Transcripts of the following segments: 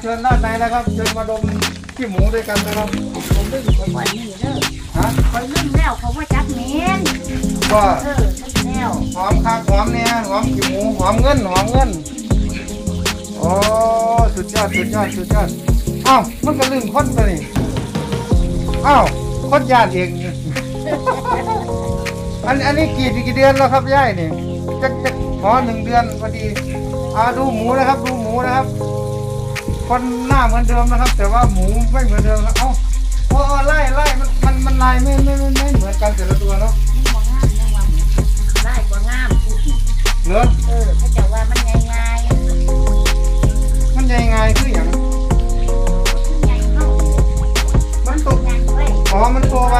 เชิญด้านในนะครับ เชิญมาดมขี้หมูด้วยกันนะครับผมลืมเขาบ่นี่เด้อฮะเขาลืมแล้วเขาว่าจักเมนก็เออลืมแล้วหอมคักหอมเนี่ยหอมขี้หมูหอมเงินหอมเงินโอ้สุดยอดสุดยอดสุดยอดอ้าวมันก็ลืมคนตัวนี่อ้าวคนญาติเองอันอันนี้กี่กี่เดือนแล้วครับย่ายนี่จะจะขอหนึ่งเดือนพอดีอ่าดูหมูนะครับ ดูหมูนะครับ คนหน้าเหมือนเดิมนะครับ แต่ว่าหมูไม่เหมือนเดิมครับเอ้าโอ้ไล่ไล่มันมันมันลายไม่ไม่ไม่ไม่เหมือนกันแต่ละตัวเนาะบ่งามยังว่าได้บ่งามเนื้อเออเขาจะว่ามันง่ายมันยังไงคืออย่างๆใหญ่เฮามันตกใหญ่เว้ยอ๋อมันโตไว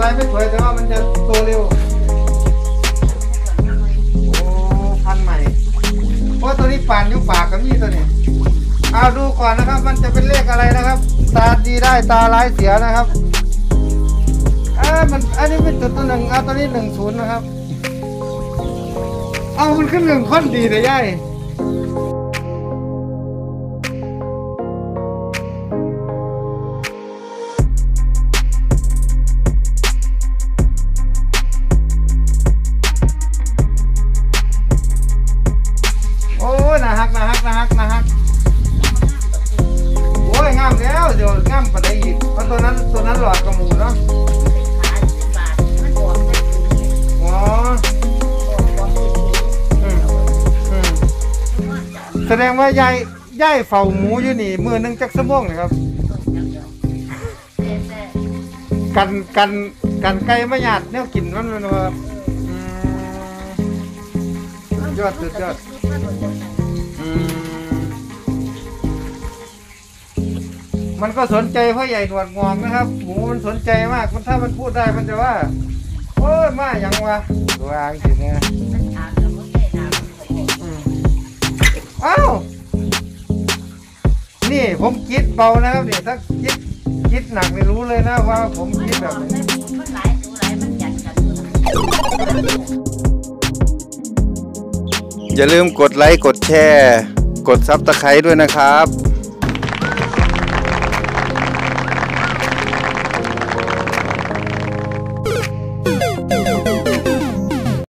ลายไม่สวยแต่ว่ามันจะโตเร็วโอ้พันธุ์ใหม่เพราะตัวนี้ป่านอยุปากกับนี่ตัวนี้ เอาดูก่อนนะครับ มันจะเป็นเลขอะไรนะครับ ตาดีได้ตาร้ายเสียนะครับเอ้ยมันอันนี้เป็นจุดตัวหนึ่งเอาตัวนี้หนึ่งศูนย์นะครับ เอามันขึ้นหนึ่งค่อนดีเลยย่าย แสดงว่ายายยายเฝ้าหมูอยู่นี่ มือหนึงจักสมองนะครับ กันกันกันไก่ไม่หยาดแนวกินมันมันว่าอืม ยอดสุดยอด อืมมันก็สนใจพ่อใหญ่หนวดงอกนะครับ หมูมันสนใจมาก มันถ้ามันพูดได้มันจะว่า โอ้ยมาอย่างวะวางสิเนี่ย อ้าว นี่ผมคิดเบานะครับเนี่ถ้าคิดคิดหนักไม่รู้เลยนะว่าผมคิดแบบไหนมันหลายตัวหลายมันยันกันอย่าลืมกดไลค์ กดแชร์ กดซับตะไคร้ด้วยนะครับ